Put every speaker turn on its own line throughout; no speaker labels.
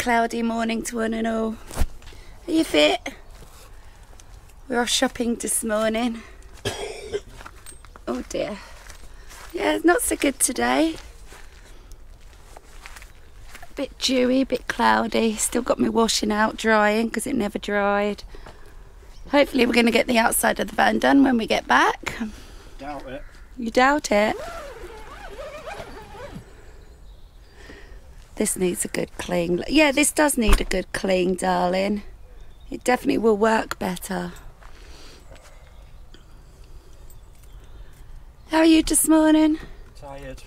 cloudy morning to one and all. Are you fit? We're off shopping this morning. Oh dear. Yeah, not so good today. A bit dewy, a bit cloudy. Still got me washing out, drying because it never dried. Hopefully, we're going to get the outside of the van done when we get back.
Doubt it.
You doubt it? This needs a good clean. Yeah, this does need a good clean, darling. It definitely will work better. How are you this morning?
Tired.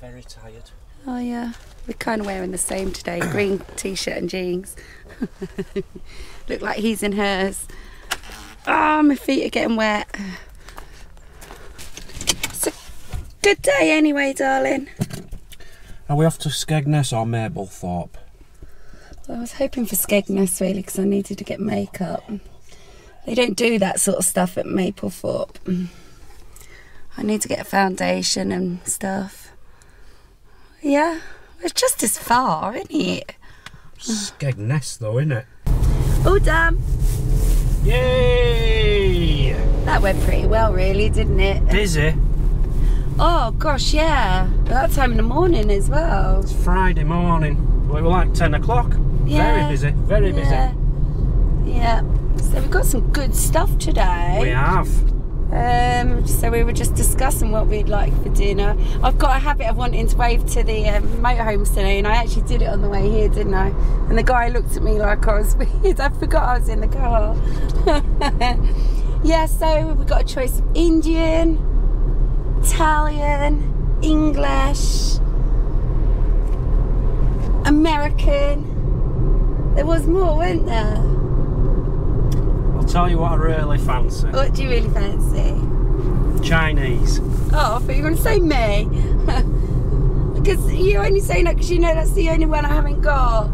Very tired.
Oh yeah, we're kind of wearing the same today. Green t-shirt and jeans. Look like he's in hers. Oh, my feet are getting wet. It's a good day anyway, darling.
Are we off to Skegness or Mablethorpe?
I was hoping for Skegness really because I needed to get makeup. They don't do that sort of stuff at Mablethorpe. I need to get a foundation and stuff. Yeah, it's just as far, isn't it?
Skegness though, isn't it?
Oh, damn.
Yay!
That went pretty well, really, didn't it?
Busy.
Oh, gosh, yeah. That time in the morning as well.
It's Friday morning. We were like 10 o'clock.
Yeah.
Very busy. Very busy.
Yeah. Yeah. So we've got some good stuff today.
We have.
Um, so we were just discussing what we'd like for dinner. I've got a habit of wanting to wave to the um, motorhomes today, and I actually did it on the way here, didn't I? And the guy looked at me like I was weird. I forgot I was in the car. yeah, so we've got a choice of Indian, Italian, English, American. There was more, weren't there?
I'll tell you what I really fancy.
What do you really fancy?
Chinese.
Oh, thought you were going to say me. because you're only saying that because you know that's the only one I haven't got.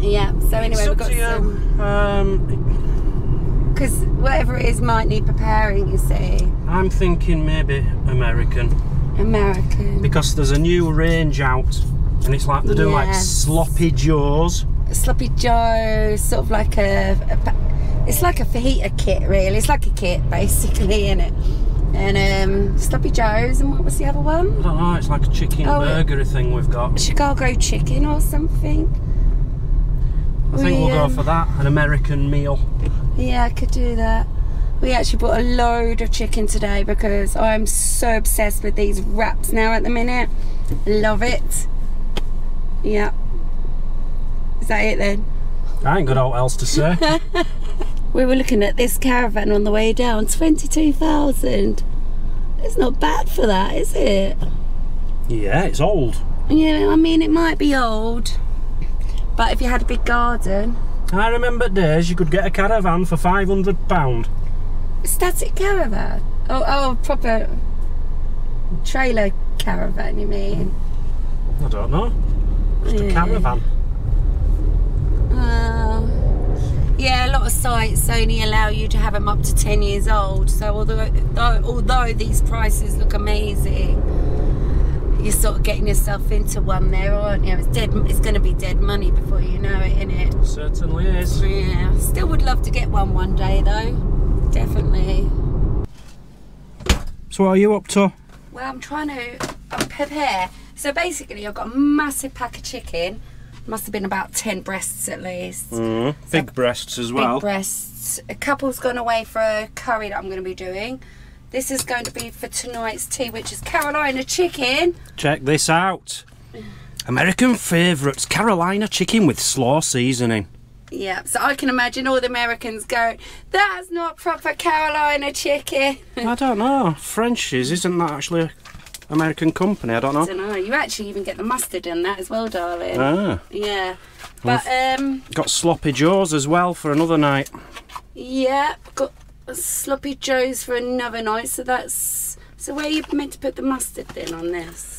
Yeah, so anyway,
it's
we've got some.
Um,
Because whatever it is might need preparing, you see.
I'm thinking maybe American
American.
because there's a new range out, and it's like they do like sloppy joes.
Sloppy Joe, sort of like a, a it's like a fajita kit, really. It's like a kit, basically, in it. And um, Sloppy Joe's, and what was the other one?
I don't know. It's like a chicken
Oh,
burgery thing we've got.
Chicago chicken or something.
I think
We,
we'll go
um,
for that. An American meal.
Yeah, I could do that. We actually bought a load of chicken today because I'm so obsessed with these wraps now at the minute. Love it. Yeah. Is that it then?
I ain't got all else to say.
We were looking at this caravan on the way down. 22,000. It's not bad for that, is it?
yeah, it's old.
Yeah, I mean, it might be old. But if you had a big garden,
I remember days you could get a caravan for five hundred pound.
Static caravan. Oh, oh, proper trailer caravan, you mean?
I don't know. Just a caravan.
Uh, yeah, a lot of sites only allow you to have them up to 10 years old. So although though, although these prices look amazing, you're sort of getting yourself into one there, aren't you? It's dead. It's going to be dead money before you know it, isn't it.
Certainly is.
Yeah. Still would love to get one one day though. Definitely.
So what are you up to?
Well, I'm trying to prepare. So basically, I've got a massive pack of chicken. Must have been about 10 breasts at least.
Mm, big breasts as well.
Big breasts. A couple's gone away for a curry that I'm going to be doing. This is going to be for tonight's tea, which is Carolina chicken.
Check this out. American favourites Carolina chicken with slaw seasoning.
Yeah, so I can imagine all the Americans going, that's not proper Carolina chicken.
I don't know. French's isn't that actually a American company? I don't know.
I don't know. You actually even get the mustard in that as well, darling.
Ah,
Yeah. But, um,
got sloppy joes as well for another night.
yeah, got sloppy joes for another night. So that's. So where are you meant to put the mustard then on this?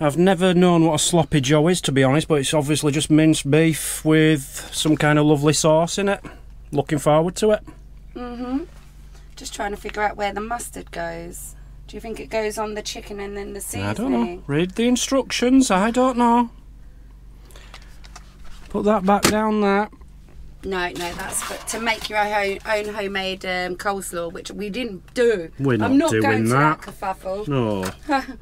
I've never known what a sloppy joe is, to be honest, but it's obviously just minced beef with some kind of lovely sauce in it. Looking forward to it.
Mm-hmm. Just trying to figure out where the mustard goes. Do you think it goes on the chicken and then the seasoning?
I don't know. Read the instructions. I don't know. Put that back down there.
No, no, that's for, to make your own, own homemade um, coleslaw, which we didn't do.
We're not
I'm not
doing
going
that.
to that kerfuffle.
No.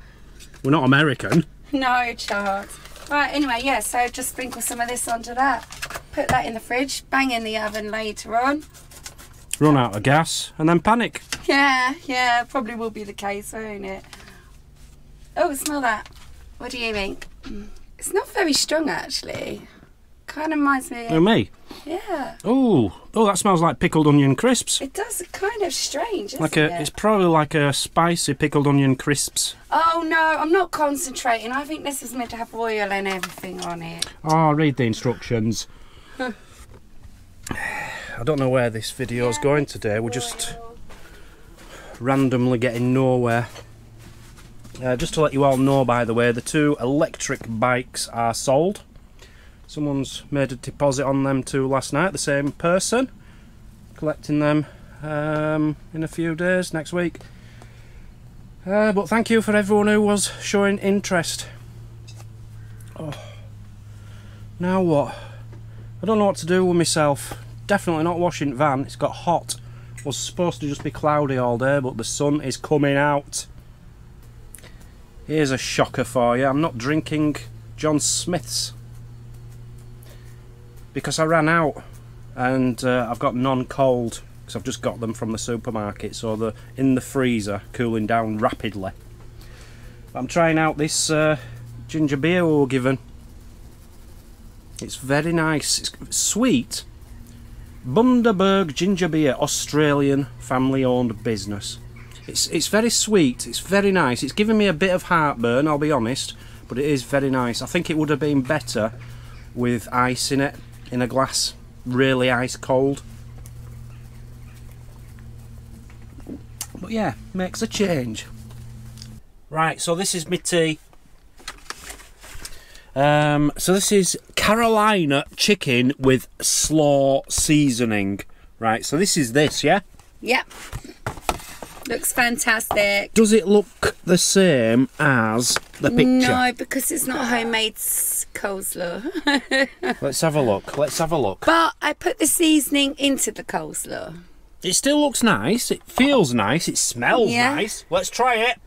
We're not American.
No chance. Right, anyway, yeah, so just sprinkle some of this onto that. Put that in the fridge, bang in the oven later on.
Run out of gas and then panic.
Yeah, yeah, probably will be the case, won't it? Oh, smell that. What do you think? Mm. It's not very strong, actually. Kind of reminds me
Oh,
of,
me.
yeah.
Oh, oh, that smells like pickled onion crisps.
It does kind of strange, isn't
Like a,
it?
it's probably like a spicy pickled onion crisps.
Oh no, I'm not concentrating. I think this is meant to have oil and everything on it.
Oh, read the instructions. I don't know where this video's going today. We're just randomly getting nowhere. Uh, just to let you all know, by the way, the two electric bikes are sold. Someone's made a deposit on them too last night, the same person. Collecting them um, in a few days, next week. Uh, but thank you for everyone who was showing interest. Oh. Now what? I don't know what to do with myself. Definitely not washing van. It's got hot. Was supposed to just be cloudy all day, but the sun is coming out. Here's a shocker for you. I'm not drinking John Smith's because I ran out, and uh, I've got non-cold because I've just got them from the supermarket, so they're in the freezer, cooling down rapidly. I'm trying out this uh, ginger beer we were given. It's very nice. It's sweet. Bundaberg ginger beer, Australian family-owned business. It's it's very sweet. It's very nice. It's giving me a bit of heartburn, I'll be honest, but it is very nice. I think it would have been better with ice in it, in a glass, really ice cold. But yeah, makes a change. Right, so this is my tea. Um, so this is Carolina chicken with slaw seasoning. Right, so this is this, yeah?
Yep. Looks fantastic.
Does it look the same as the picture?
No, because it's not homemade coleslaw.
Let's have a look. Let's have a look.
but I put the seasoning into the coleslaw.
It still looks nice. It feels nice. It smells
Yeah.
nice. Let's try it.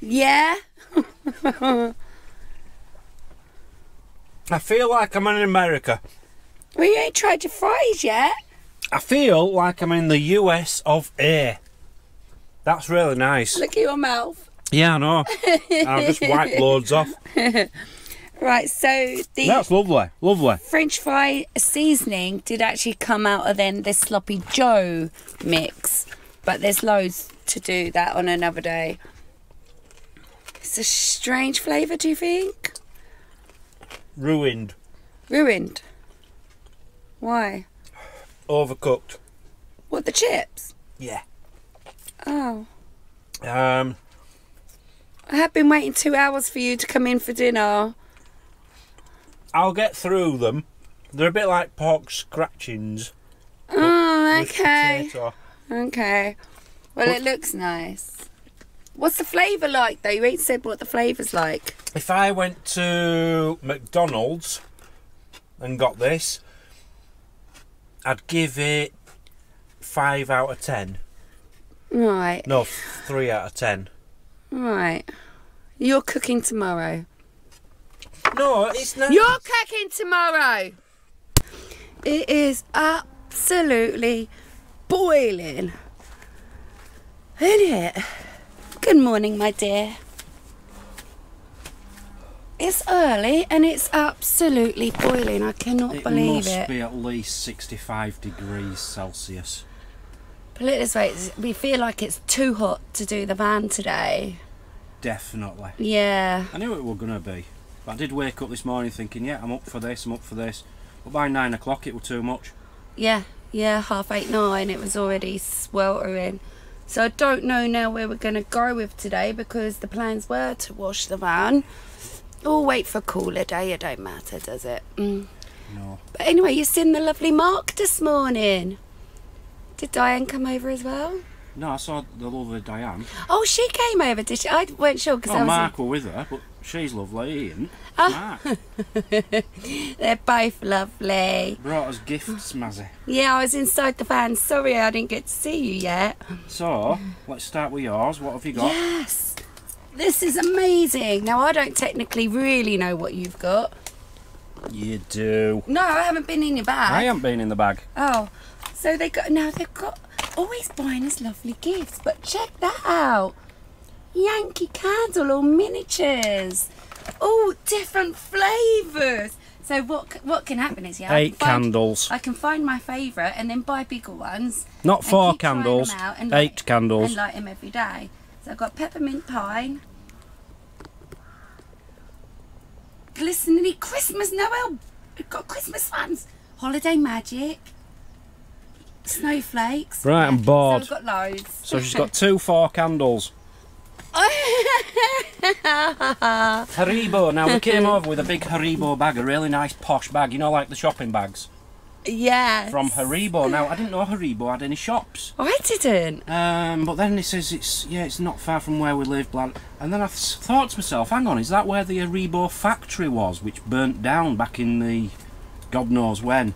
Yeah.
I feel like I'm in America.
Well, you ain't tried your fries yet.
I feel like I'm in the US of A. That's really nice.
Look at your mouth.
Yeah, I know. I've just wiped loads off.
Right, so the
That's lovely. Lovely.
French fry seasoning did actually come out of then this sloppy Joe mix, but there's loads to do that on another day. It's a strange flavour, do you think?
Ruined.
Ruined. Why?
Overcooked.
What the chips?
Yeah.
Oh,
Um,
I have been waiting two hours for you to come in for dinner.
I'll get through them. They're a bit like pork scratchings.
Oh, okay. Okay. Well, it looks nice. What's the flavour like, though? You ain't said what the flavour's like.
If I went to McDonald's and got this, I'd give it five out of ten.
Right,
No, three out of ten.
right. You're cooking tomorrow.
No, it's not.
You're cooking tomorrow! It is absolutely boiling. Isn't it? Good morning, my dear. It's early and it's absolutely boiling. I cannot
It
believe
must
it.
Must be at least 65 degrees Celsius.
Put it this way, it's- we feel like it's too hot to do the van today.
Definitely.
Yeah.
I knew it were going to be. But I did wake up this morning thinking, yeah, I'm up for this, I'm up for this. But by nine o'clock it was too much.
Yeah, yeah, half eight, nine, it was already sweltering. So I don't know now where we're going to go with today because the plans were to wash the van or wait for a cooler day. It don't matter, does it? Mm.
No.
But anyway, you seen the lovely Mark this morning. Did Diane come over as well?
No, I saw the lovely Diane.
Oh, she came over, did she? I weren't sure because I was.
Mark were with her, but she's lovely. Ian.
Oh. They're both lovely.
brought us gifts, Mazzy.
Yeah, I was inside the van. Sorry, I didn't get to see you yet.
So, let's start with yours. What have you got?
Yes, this is amazing. Now I don't technically really know what you've got.
You do.
No, I haven't been in your bag.
I haven't been in the bag.
Oh, so they got now they've got always buying us lovely gifts, but check that out. Yankee Candle or miniatures. Oh, different flavours. So what what can happen is yeah, I
Eight
can find-
candles.
I can find my favourite and then buy bigger ones.
Not four
keep trying them
candles, eight
light-
candles.
And light them every day. So I've got peppermint pine, glistening Christmas Noel. We've got Christmas ones. Holiday magic. Snowflakes.
Right, I'm
So
bored.
loads.
So she's got two four candles. Haribo. Now we came over with a big Haribo bag, a really nice posh bag. You know, like the shopping bags
yes.
from Haribo. Now I didn't know Haribo had any shops.
I didn't.
Um, but then he says it's yeah, it's not far from where we live, blah. And then I thought to myself, hang on, is that where the Haribo factory was, which burnt down back in the God knows when?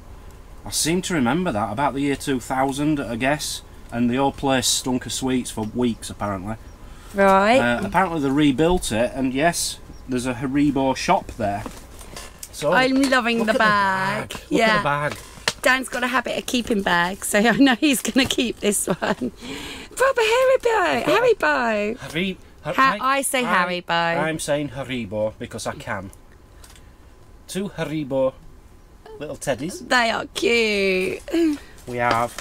I seem to remember that about the year 2000, I guess. And the old place stunk of sweets for weeks, apparently.
Right.
Uh, apparently they rebuilt it, and yes, there's a Haribo shop there. So
I'm loving
look
the
at
bag.
Look
yeah.
at the bag.
Dan's got a habit of keeping bags, so I know he's going to keep this one. Proper Haribo. Haribo.
Hari- Har-
Ha- I say Haribo.
I'm saying Haribo because I can. Two Haribo little teddies.
They are cute.
We have.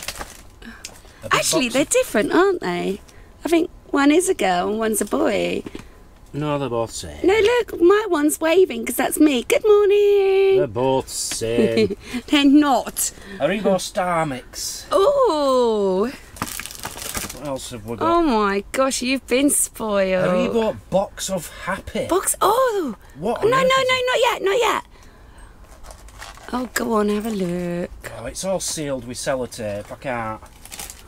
Actually, they're different, aren't they? I think one is a girl and one's a boy.
No, they're both same.
No, look, my one's waving because that's me. Good morning.
They're both same.
They're not.
Haribo Star Mix.
Oh,
What else have we got?
oh my gosh, you've been spoiled.
Haribo Box of Happy.
Box. Oh,
What?
no, no, no, not yet, not yet. Oh, go on, have a look.
Oh, it's all sealed with sellotape. I can't.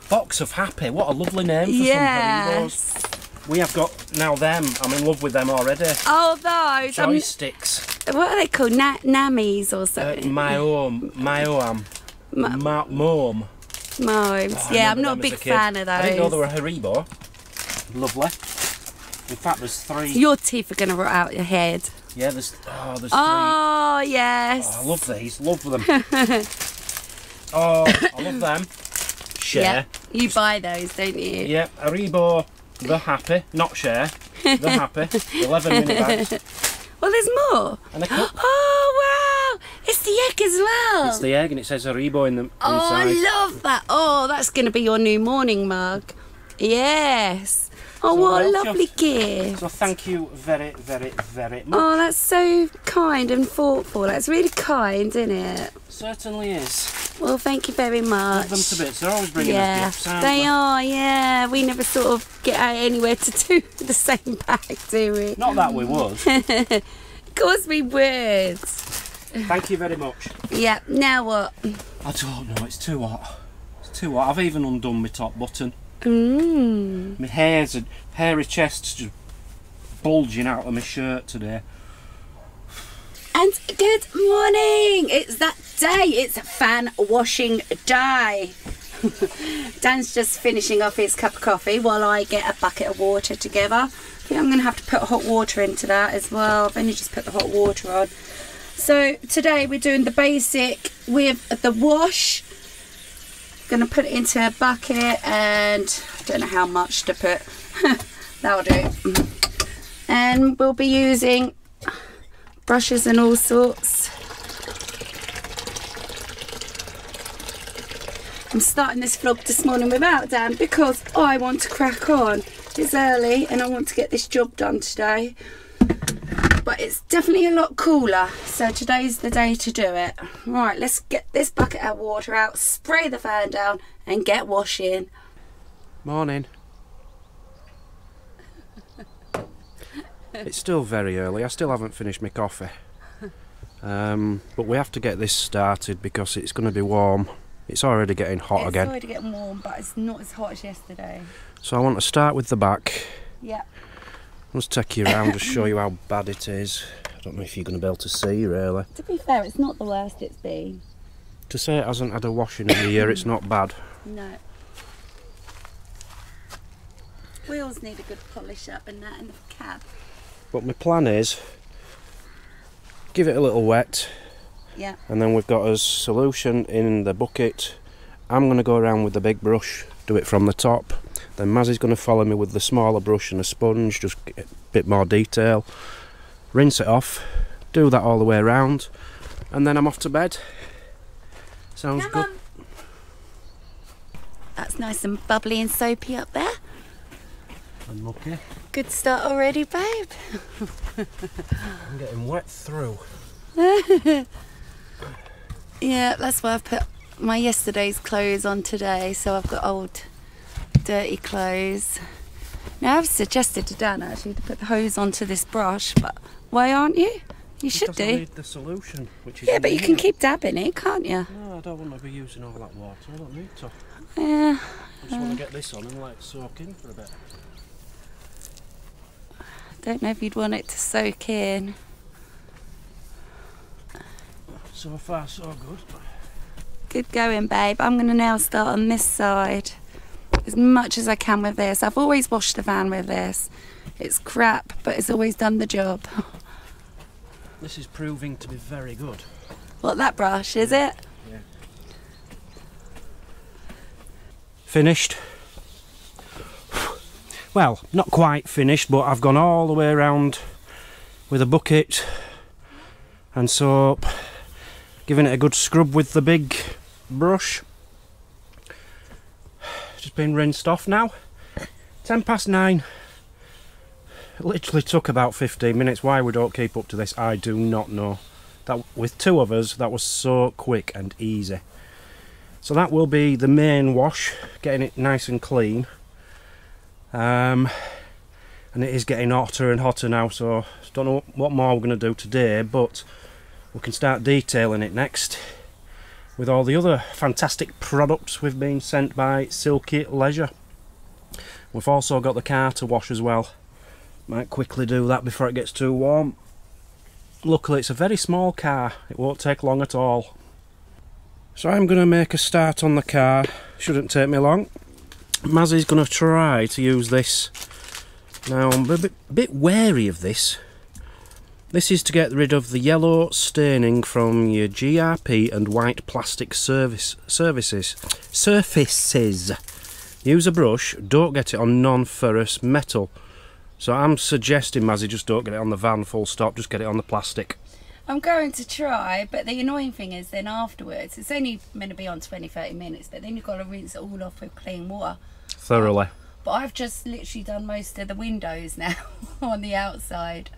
Box of Happy. What a lovely name for some Haribos. We have got now them. I'm in love with them already.
Oh, those. Um,
Joysticks.
what are they called? Na- nammies or
Uh,
something?
my own. My own.
Ma-
Ma- Mom.
Momes.
Oh,
yeah, I'm not a big
kid.
fan of those.
I didn't know they were Haribo. Lovely. In fact, there's three.
Your teeth are going to rot out your head.
Yeah, there's. Oh, there's three.
Oh, yes.
Oh, I love these. Love them. oh, I love them. Share.
Yeah. You buy those, don't you?
Yeah, Haribo. The happy, not share. The happy. Eleven mini bags
Well, there's more.
and a cup.
Oh, wow. It's the egg as well.
It's the egg and it says Haribo in the
oh, I love that. Oh, that's going to be your new morning mug. Yes. Oh,
So
what a lovely
chuffed.
gift.
So thank you very, very, very oh, much.
Oh, that's so kind and thoughtful. That's really kind, isn't it?
Certainly is.
Well, thank you very much.
Love them to bits. They're always bringing
yeah,
us gifts, aren't
they
they?
are. Yeah, we never sort of get out anywhere to do the same bag, do we?
Not that we would.
Of course we would.
Thank you very much.
Yeah. Now what?
I don't know, it's too hot. It's too hot. I've even undone my top button.
Mmm.
My hair's a hairy chest's just bulging out of my shirt today.
And good morning. It's that day. It's fan washing day. Dan's just finishing off his cup of coffee while I get a bucket of water together. I think I'm going to have to put hot water into that as well. I've only just put the hot water on. So today we're doing the basic with the wash. To put it into a bucket and I don't know how much to put. That'll do. And we'll be using brushes and all sorts. I'm starting this vlog this morning without Dan because I want to crack on. It's early and I want to get this job done today. But it's definitely a lot cooler, so today's the day to do it. Right, let's get this bucket of water out, spray the fan down, and get washing.
Morning. it's still very early. I still haven't finished my coffee. Um, but we have to get this started because it's going to be warm. It's already getting hot
it's
again.
It's already getting warm, but it's not as hot as yesterday.
So I want to start with the back.
Yeah.
Let's take you around to show you how bad it is. I don't know if you're going to be able to see really.
To be fair, it's not the worst it's been.
To say it hasn't had a washing in a year, it's not bad.
No. Wheels need a good polish up and that in the cab.
But my plan is give it a little wet
Yeah.
and then we've got a solution in the bucket. I'm going to go around with the big brush, do it from the top. Then Mazzy's going to follow me with the smaller brush and a sponge, just get a bit more detail. Rinse it off, do that all the way around, and then I'm off to bed. Sounds
Come
good.
on. That's nice and bubbly and soapy up there.
Unlucky.
Good start already, babe.
I'm getting wet through.
Yeah, that's why I've put my yesterday's clothes on today, so I've got old, dirty clothes. Now I've suggested to Dan actually to put the hose onto this brush, but why aren't you? You should do.
need the solution, which is
Yeah, but you can keep dabbing it, can't you?
No, I don't want to be using all that water. I don't need to.
Yeah.
I just want to uh, get this on and let it soak in for a bit.
Don't know if you'd want it to soak in.
So far, so good.
Good going, babe. I'm going to now start on this side as much as I can with this. I've always washed the van with this. It's crap, but it's always done the job.
This is proving to be very good.
What, that brush, is it? Yeah.
Finished. Well, not quite finished, but I've gone all the way around with a bucket and soap, giving it a good scrub with the big brush. Just been rinsed off now. Ten past nine. It literally took about 15 minutes. Why we don't keep up to this, I do not know. That with two of us, that was so quick and easy. So that will be the main wash, getting it nice and clean. Um, and it is getting hotter and hotter now, so don't know what more we're going to do today, but we can start detailing it next with all the other fantastic products we've been sent by Silky Leisure. We've also got the car to wash as well. Might quickly do that before it gets too warm. Luckily, it's a very small car, it won't take long at all. So I'm going to make a start on the car. Shouldn't take me long. Mazzy's going to try to use this. Now I'm a bit, bit wary of this. This is to get rid of the yellow staining from your GRP and white plastic service surfaces. Surfaces. Use a brush. Don't get it on non-ferrous metal. So I'm suggesting, Mazzy, just don't get it on the van. Full stop. Just get it on the plastic.
I'm going to try, but the annoying thing is then afterwards, it's only meant to be on 20 30 minutes, but then you've got to rinse it all off with clean water.
Thoroughly.
But I've just literally done most of the windows now on the outside.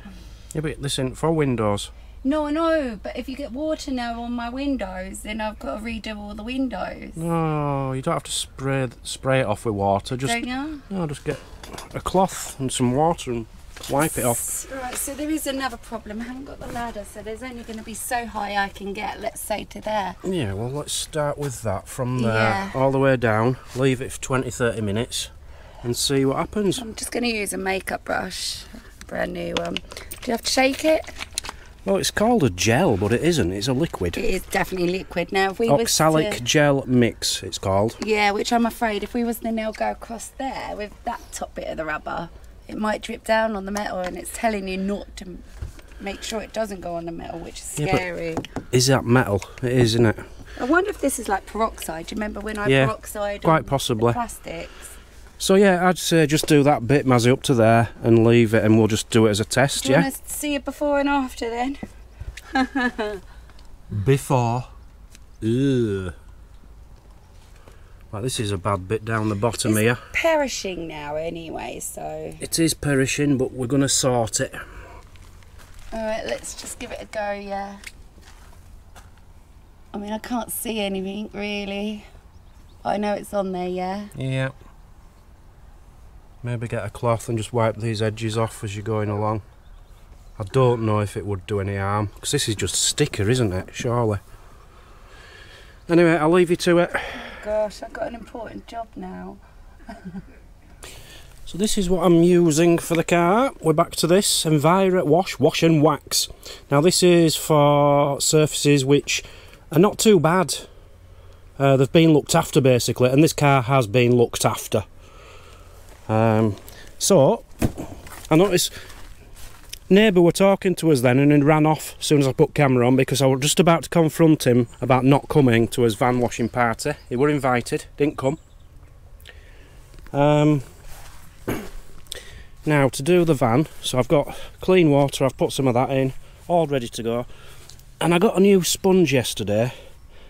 Yeah, but listen, for windows.
No, I know, but if you get water now on my windows, then I've got to redo all the windows.
No, you don't have to spray spray it off with water. Just
Don't you?
no, just get a cloth and some water and wipe it off.
Right, so there is another problem. I haven't got the ladder, so there's only going to be so high I can get, let's say, to there.
Yeah, well, let's start with that from there
Yeah.
all the way down. Leave it for 20 30 minutes and see what happens.
I'm just going to use a makeup brush, brand new one. Do you have to shake it?
Well, it's called a gel, but it isn't. It's a liquid.
It is definitely liquid. Now, if we
Oxalic
to,
gel mix, it's called.
yeah, which I'm afraid if we was to now go across there with that top bit of the rubber, it might drip down on the metal, and it's telling you not to make sure it doesn't go on the metal, which is
Yeah,
scary.
Is that metal? It is, isn't it?
I wonder if this is like peroxide. Do you remember when I
Yeah,
peroxide
quite possibly.
plastics?
So yeah, I'd say just do that bit, Mazzy, up to there, and leave it, and we'll just do it as a test.
Do you
Yeah.
want to see it before and after then?
Before. Ugh. Right, this is a bad bit down the bottom
It's
here.
perishing now anyway, so
It is perishing, but we're going to sort it.
alright, let's just give it a go, yeah. I mean I can't see anything really. But I know it's on there, yeah.
Yeah. Maybe get a cloth and just wipe these edges off as you're going along. I don't know if it would do any harm, because this is just sticker, isn't it? Surely. Anyway, I'll leave you to it.
Gosh, I've got an important job now.
So this is what I'm using for the car. We're back to this Enviro Wash, Wash and Wax. Now this is for surfaces which are not too bad. Uh, they've been looked after basically and this car has been looked after. Um, so, I noticed neighbour were talking to us then and he ran off as soon as I put camera on because I was just about to confront him about not coming to his van washing party. He were invited, didn't come. Um, now to do the van, so I've got clean water, I've put some of that in, all ready to go. And I got a new sponge yesterday,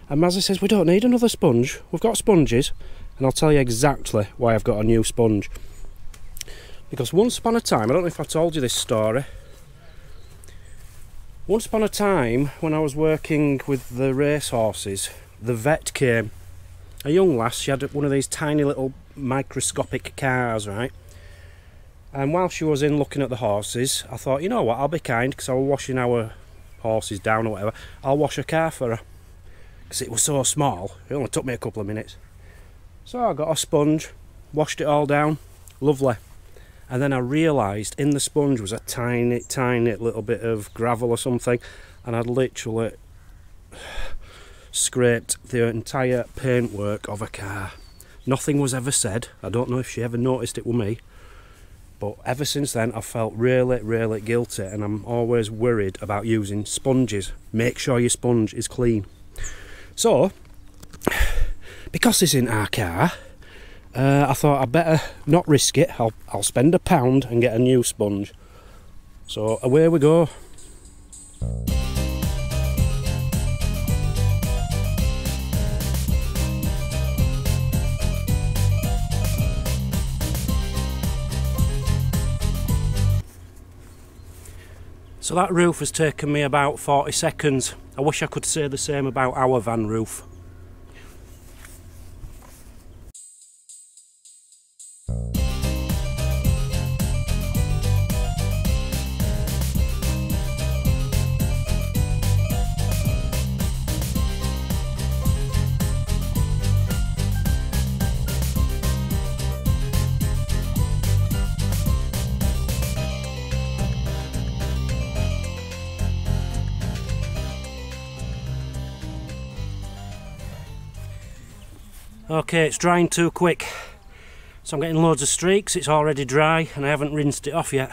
and Mazzy says we don't need another sponge, we've got sponges, and I'll tell you exactly why I've got a new sponge. Because once upon a time, I don't know if I told you this story, once upon a time when I was working with the race horses, the vet came. A young lass, she had one of these tiny little microscopic cars, right? And while she was in looking at the horses, I thought, you know what, I'll be kind because I was washing our horses down or whatever. I'll wash a car for her because it was so small. It only took me a couple of minutes. So I got a sponge, washed it all down, lovely. And then I realised in the sponge was a tiny, tiny little bit of gravel or something, and I'd literally scraped the entire paintwork of a car. Nothing was ever said. I don't know if she ever noticed it with me. But ever since then, I've felt really, really guilty, and I'm always worried about using sponges. Make sure your sponge is clean. So, because it's in our car, uh, I thought I'd better not risk it. I'll, I'll spend a pound and get a new sponge. So away we go. So that roof has taken me about 40 seconds. I wish I could say the same about our van roof. Okay, it's drying too quick. So I'm getting loads of streaks, it's already dry and I haven't rinsed it off yet.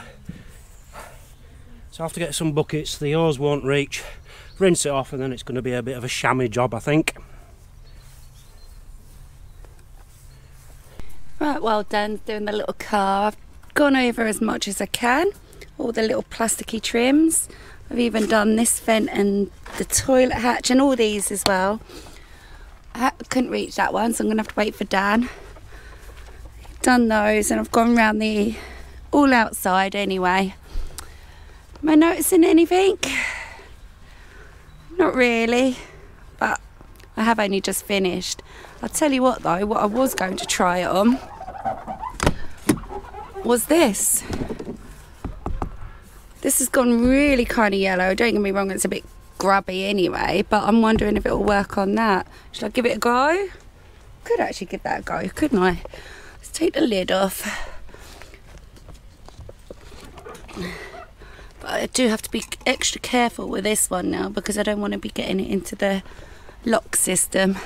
So I'll have to get some buckets, the hose won't reach, rinse it off and then it's going to be a bit of a chamois job I think.
Right, well done doing the little car. I've gone over as much as I can, all the little plasticky trims. I've even done this vent and the toilet hatch and all these as well. I couldn't reach that one, so I'm going to have to wait for Dan. Done those, and I've gone around the all outside anyway. Am I noticing anything? Not really, but I have only just finished. I'll tell you what though, what I was going to try it on was this. This has gone really kind of yellow. Don't get me wrong, it's a bit grubby anyway, but I'm wondering if it'll work on that. Should I give it a go? Could actually give that a go, couldn't I? Let's take the lid off. But I do have to be extra careful with this one now because I don't want to be getting it into the lock system.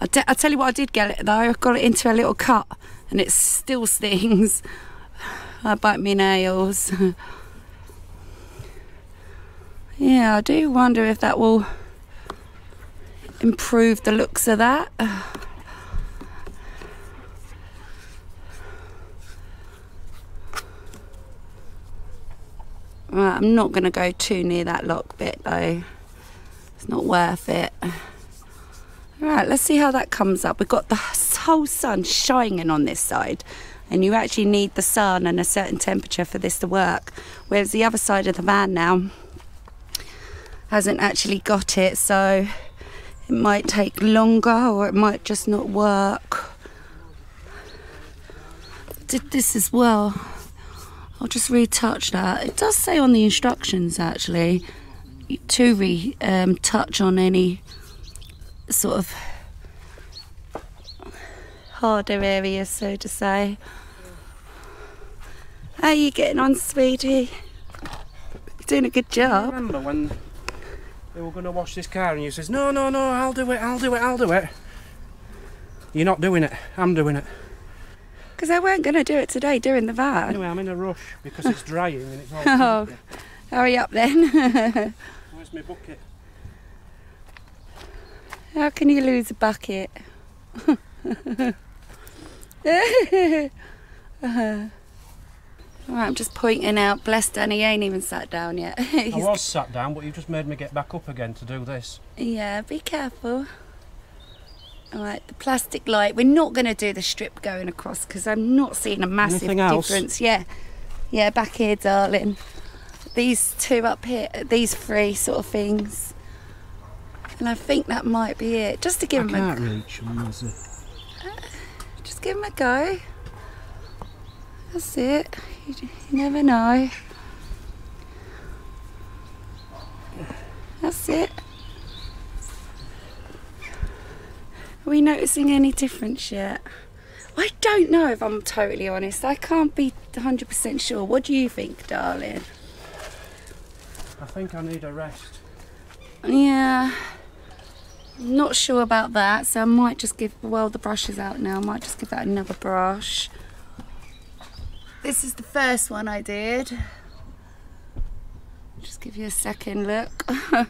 I, I tell you what, I did get it though. I got it into a little cut and it still stings. I bite my nails. Yeah, I do wonder if that will improve the looks of that. Right, I'm not going to go too near that lock bit though. It's not worth it. Right, let's see how that comes up. We've got the whole sun shining on this side and you actually need the sun and a certain temperature for this to work. Whereas the other side of the van now, hasn't actually got it so it might take longer or it might just not work did this as well I'll just retouch that it does say on the instructions actually to retouch um, on any sort of harder areas so to say How are you getting on, sweetie? You're doing a good job.
They were going to wash this car and you says, no, no, no, I'll do it, I'll do it, I'll do it. You're not doing it, I'm doing it.
Because I weren't going to do it today, doing the van.
Anyway, I'm in a rush because it's drying and it's all
Oh. Hurry up then.
Where's my bucket?
How can you lose a bucket? Right, I'm just pointing out. Bless Danny, he ain't even sat down yet.
I was sat down, but you've just made me get back up again to do this.
Yeah, be careful. Alright, the plastic light. We're not going to do the strip going across because I'm not seeing a massive difference. Yeah, yeah, back here, darling. These two up here, uh, these three sort of things. And I think that might be it. Just to give him a,
reach.
Uh, just give him a go. That's it. You, you never know. That's it. Are we noticing any difference yet? I don't know if I'm totally honest. I can't be 100% sure. What do you think, darling?
I think I need a rest.
Yeah. I'm not sure about that, so I might just give, well, the brush is out now. I might just give that another brush. This is the first one I did. Just give you a second look.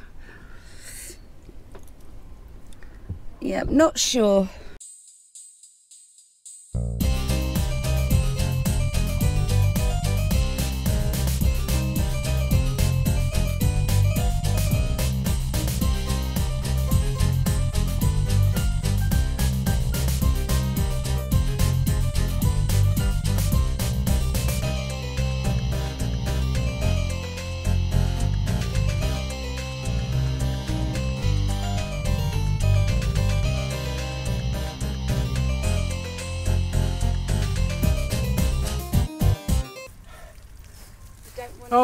yep, not sure.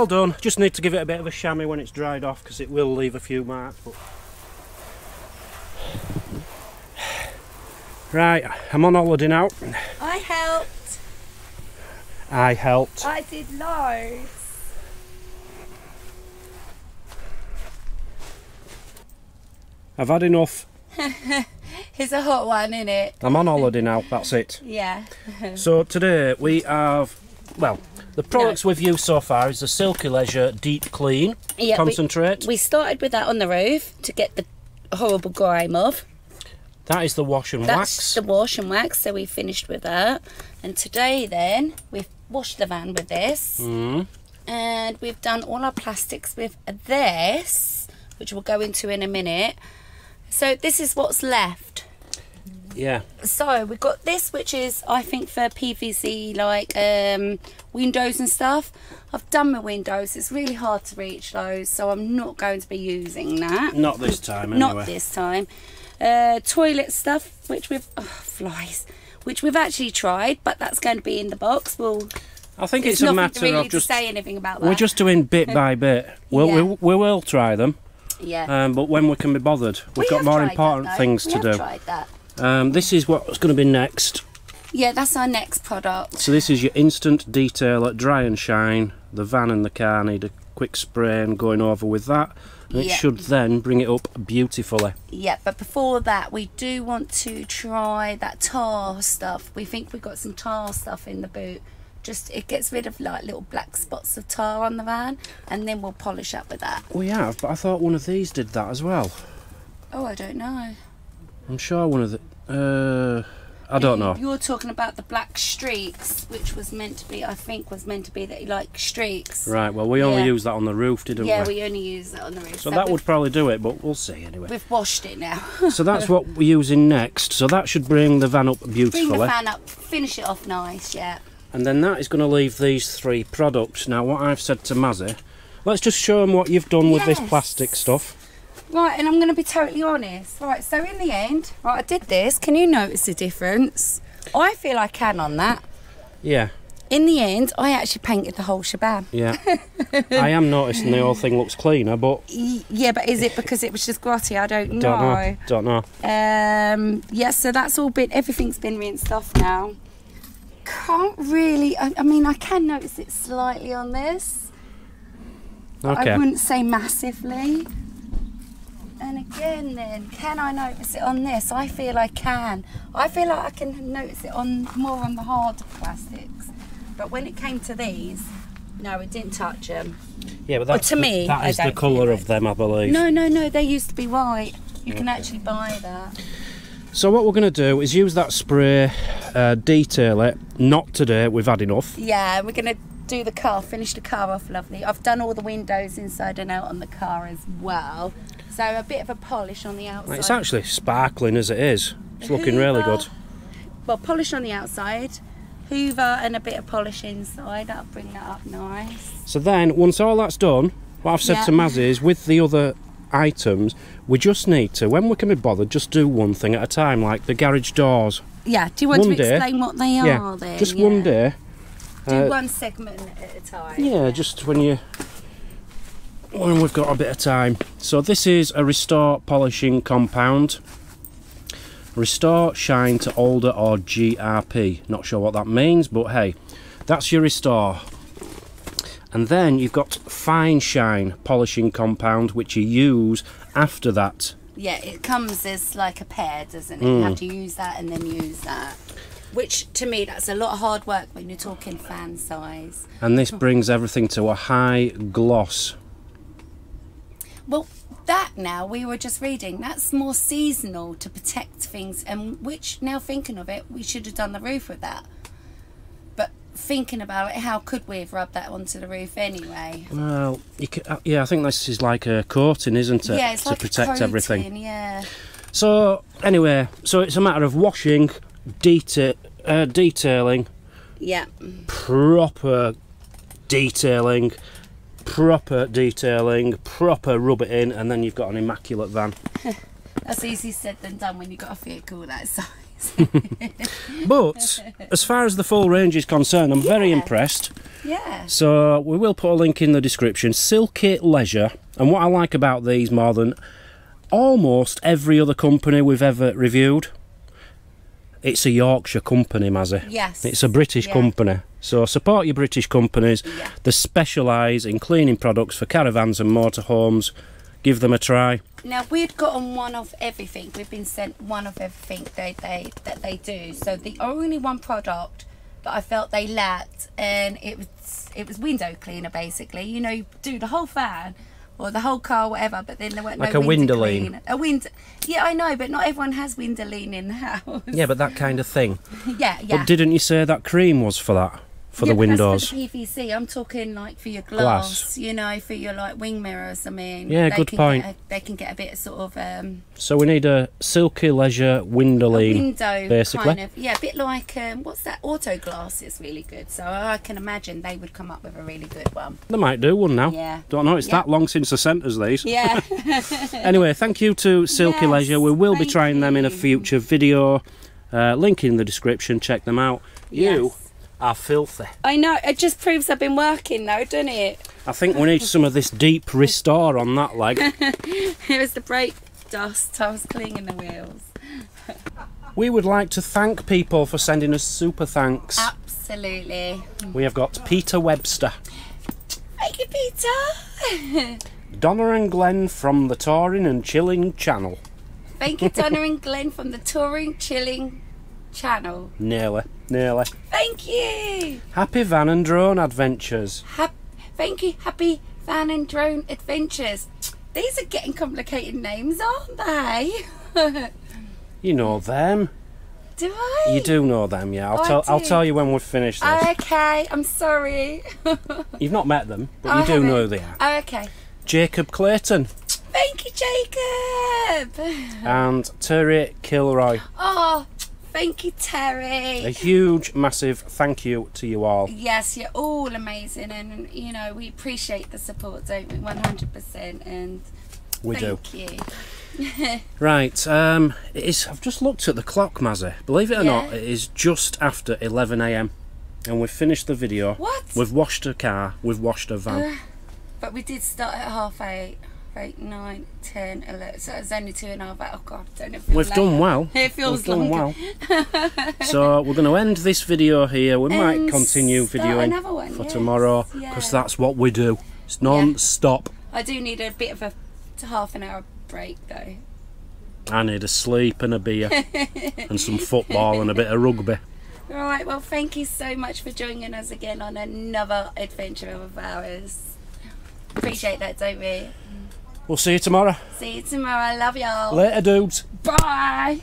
All done. Just need to give it a bit of a chamois when it's dried off because it will leave a few marks. But... Right, I'm on holiday now.
I helped.
I helped.
I did loads.
I've had enough.
It's a hot one, isn't it?
I'm on holiday now. That's it.
Yeah.
So today we have, well, the products we've used so far is the Silky Leisure Deep Clean
Yeah,
Concentrate.
We started with that on the roof to get the horrible grime off.
that is the wash and
That's
wax.
the wash and wax, so we finished with that. And today, then, we've washed the van with this.
Mm.
And we've done all our plastics with this, which we'll go into in a minute. So, this is what's left.
Yeah.
So, we've got this, which is, I think, for PVC, like um, windows and stuff. I've done my windows. It's really hard to reach those, so I'm not going to be using that.
Not this time anyway.
Not this time. Uh, toilet stuff, which we've oh, flies, which we've actually tried, but that's going to be in the box. We'll.
I think
There's
it's a matter
really
of just
to say anything about that.
we're just doing bit by bit. We'll,
Yeah.
we, we will try them,
yeah.
um, but when we can be bothered, we've
We
got more
tried that,
important things
We
to do.
Tried that.
Um, this is what's going to be next.
Yeah, that's our next product.
So this is your instant detailer, dry and shine. The van and the car need a quick spray and going over with that, and it
Yeah.
should then bring it up beautifully.
Yeah, but before that, we do want to try that tar stuff. We think we've got some tar stuff in the boot. Just it gets rid of like little black spots of tar on the van, and then we'll polish up with that.
We have, but I thought one of these did that as well.
Oh, I don't know.
I'm sure one of the. Uh, I don't know.
You're talking about the black streaks, which was meant to be, I think, was meant to be that you like streaks.
Right. Well, we only
Yeah.
used that on the roof, didn't
Yeah,
we?
Yeah, we only use that on the roof.
So that would probably do it, but we'll see anyway.
We've washed it now.
so that's what we're using next. So that should bring the van up beautifully.
Bring the fan up, finish it off nice, yeah.
And then that is going to leave these three products. Now, what I've said to Mazzy, let's just show them what you've done with this plastic stuff.
Right, and I'm going to be totally honest. Right, so in the end, right, I did this. Can you notice the difference? I feel I can on that.
Yeah,
In the end, I actually painted the whole shebang.
yeah. I am noticing the whole thing looks cleaner, but
Yeah, but is it because it was just grotty? I don't know.
don't know. Don't know.
Um, yeah, so that's all been, everything's been rinsed off now. can't really. I, I mean, I can notice it slightly on this.
Okay.
I wouldn't say massively. And again, then, can I notice it on this? I feel I can. I feel like I can notice it on more on the hard plastics. But when it came to these, no, it didn't touch them.
Yeah, but
Well, to
the-
me,
that is the colour of them, I believe.
No, no, no. They used to be white. You can actually buy that.
So what we're going to do is use that spray, uh, detail it. Not today. We've had enough.
Yeah, we're gonna do the car, finish the car off lovely. I've done all the windows inside and out on the car as well. So a bit of a polish on the outside.
It's actually sparkling as it is. It's looking really good.
Well, polish on the outside, Hoover and a bit of polish inside. That'll bring that up nice.
So then, once all that's done, what I've said
Yeah.
to Maz is, with the other items, we just need to, when we can be bothered, just do one thing at a time, like the garage doors.
Yeah, do you want
One
to
day.
explain what they
yeah,
are then?
just
Yeah.
one day.
Do
uh,
one segment at a time.
Yeah, just when you when we've got a bit of time. So this is a restore polishing compound. Restore shine to older or GRP. Not sure what that means, but hey, that's your restore. And then you've got fine shine polishing compound, which you use after that.
Yeah, it comes as like a pair, doesn't it?
Hmm.
You have to use that and then use that. Which to me, that's a lot of hard work when you're talking fan size.
And this brings everything to a high gloss.
Well, that now we were just reading, that's more seasonal to protect things, and which now thinking of it, we should have done the roof with that. But thinking about it, how could we have rubbed that onto the roof anyway?
Well, you ca uh, yeah, I think this is like a coating, isn't it?
yeah, it's
to
like a
protect everything.
Yeah.
So anyway, so it's a matter of washing, deta- uh, detailing,
Yeah.
proper detailing, proper detailing, proper rub it in, and then you've got an immaculate van.
That's easy said than done when you've got a vehicle that size.
But as far as the full range is concerned, I'm very impressed.
yeah.
So we will put a link in the description. Silky Leisure, and what I like about these more than almost every other company we've ever reviewed, it's a Yorkshire company, Mazzy.
Yes.
It's a British
Yeah.
company. So support your British companies.
Yeah.
They specialise in cleaning products for caravans and motorhomes. Give them a try.
Now we'd gotten one of everything. We've been sent one of everything they, they that they do. So the only one product that I felt they lacked, and it was it was window cleaner basically. You know, you do the whole fan or the whole car, whatever. But then there weren't
Like
no
a
window cleaner. A window. Yeah, I know, but not everyone has window Windolene in the house.
Yeah, but that kind of thing.
yeah, yeah.
But didn't you say that cream was for that? For
Yeah,
the windows?
For the PVC, I'm talking like for your
Glass.
glass, you know, for your like wing mirrors. I mean,
Yeah,
they
good
can
point.
Get a, they can get a bit sort of um,
So we need a Silky Leisure Windolene.
window
basically.
kind of yeah a bit like um, what's that auto glass is really good so i can imagine they would come up with a really good one
They might do one now.
Yeah.
Don't know, it's
Yeah.
that long since sent us these.
yeah
Anyway, thank you to Silky
Yes,
Leisure. We will be trying them in a future video. Uh, link in the description, check them out. You
Yes.
Are filthy.
i know it just proves i've been working though doesn't it
I think we need some of this deep restore on that leg.
it was the brake dust i was cleaning the wheels
We would like to thank people for sending us super thanks.
absolutely
We have got Peter Webster,
thank you peter
Donna and Glenn from the Touring and Chilling channel.
thank you donna and glenn from the touring chilling channel
Nearly, nearly.
thank you
Happy Van and Drone Adventures.
Hap- thank you, Happy Van and Drone Adventures. These are getting complicated names, aren't they?
You know them.
do I?
You do know them, yeah. I'll
Oh,
tell. I'll tell you when we've finished this.
Okay, I'm sorry.
You've not met them, but
I
you do
haven't.
know who they are.
Okay.
Jacob Clayton
Thank you, Jacob.
and Terry Kilroy.
Oh, thank you, Terry.
A huge, massive thank you to you all.
Yes, you're all amazing, and you know we appreciate the support, don't we? 100%. And
We do.
thank you.
Right, um, it is. I've just looked at the clock, Mazzy. Believe it or not, it is just after 11 a.m. and we've finished the video.
What?
We've washed a car. We've washed a van.
But we did start at half eight. Eight, nine, ten, eleven. So it's only two and a half. Oh God, don't it feel
We've done well.
It feels
We've done
longer.
well. so we're going to end this video here. We might continue videoing
one,
for
yes,
tomorrow because
yeah.
that's what we do. It's non-stop.
I do need a bit of a half an hour break though.
I need a sleep and a beer and some football and a bit of rugby.
All right. Well, thank you so much for joining us again on another adventure of ours. Appreciate that, don't we?
We'll see you tomorrow.
See you tomorrow. Love y'all.
Later, dudes.
Bye.